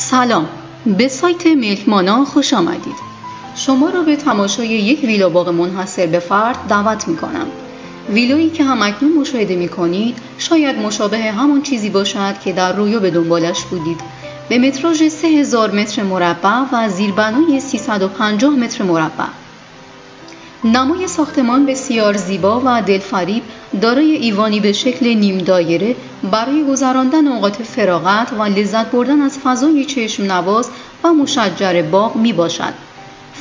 سلام. به سایت ملکمانا خوش آمدید. شما را به تماشای یک ویلا باغ منحصر به فرد دعوت می کنم ویلایی که همکنون مشاهده می کنید شاید مشابه همون چیزی باشد که در رویا به دنبالش بودید. به متراژ 3000 متر مربع و زیربنای 350 متر مربع. نمای ساختمان بسیار زیبا و دلفریب دارای ایوانی به شکل نیم دایره برای گذراندن اوقات فراغت و لذت بردن از فضای چشم نواز و مشجر باغ می باشد.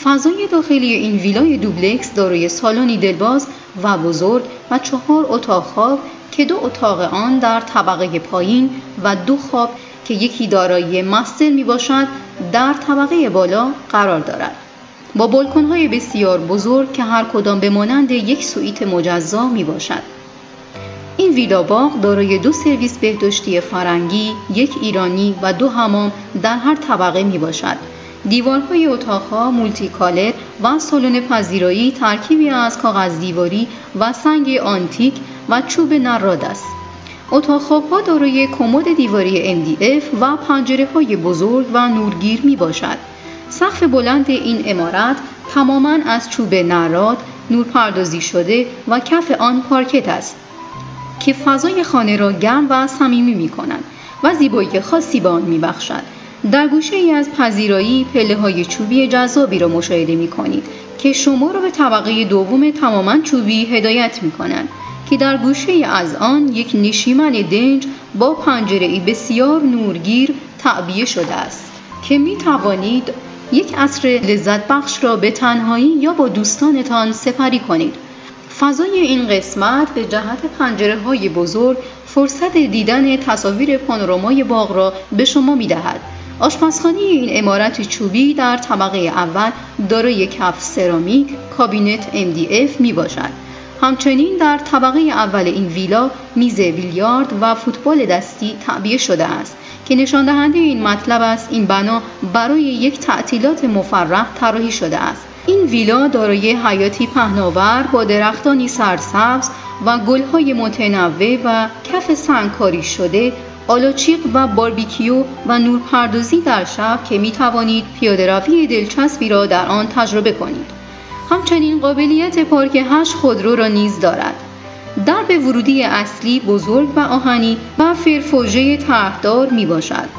فضای داخلی این ویلای دوبلکس دارای سالنی دلباز و بزرگ و چهار اتاق خواب که دو اتاق آن در طبقه پایین و دو خواب که یکی دارای مستر می باشد در طبقه بالا قرار دارد. با بالکن‌های بسیار بزرگ که هر کدام به مانند یک سویت مجزا می باشد. این ویلا باغ دارای دو سرویس بهداشتی فرنگی، یک ایرانی و دو حمام در هر طبقه می باشد. دیوارهای اتاقها multicolor و سالن پذیرایی ترکیبی از کاغذ دیواری و سنگ آنتیک و چوب نراد است. اتاق خوابها دارای کمد دیواری MDF و پنجره های بزرگ و نورگیر می باشد. سقف بلند این امارت تماما از چوب نراد نورپردازی شده و کف آن پارکت است که فضای خانه را گرم و صمیمی می کنند و زیبایی خاصی به آن می بخشد. در گوشه ای از پذیرایی پله های چوبی جذابی را مشاهده می کنید که شما را به طبقه دوم تماما چوبی هدایت می کنند که در گوشه ای از آن یک نشیمن دنج با پنجره ای بسیار نورگیر تعبیه شده است که می توانید یک عصر لذت بخش را به تنهایی یا با دوستانتان سپری کنید. فضای این قسمت به جهت پنجره های بزرگ فرصت دیدن تصاویر پانورامای باغ را به شما می دهد. آشپزخانه این امارت چوبی در طبقه اول دارای کف سرامیک کابینت MDF می باشد. همچنین در طبقه اول این ویلا میز بیلیارد و فوتبال دستی تعبیه شده است که نشان دهنده این مطلب است. این بنا برای یک تعطیلات مفرح طراحی شده است. این ویلا دارای حیاتی پهناور با درختانی سرسبز و گلهای متنوع و کف سنگکاری شده آلاچیق و باربیکیو و نورپردازی در شب که می توانید پیاده روی دلچسبی را در آن تجربه کنید. همچنین قابلیت پارک هشت خودرو را نیز دارد. درب ورودی اصلی بزرگ و آهنی و فرفوژه طرحدار می باشد.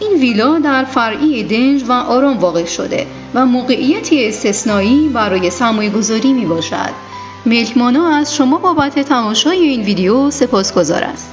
این ویلا در فرعی دنج و آرام واقع شده و موقعیتی استثنایی برای سرمایه گذاری می باشد. ملکمانا از شما بابت تماشای این ویدیو سپاسگزار است.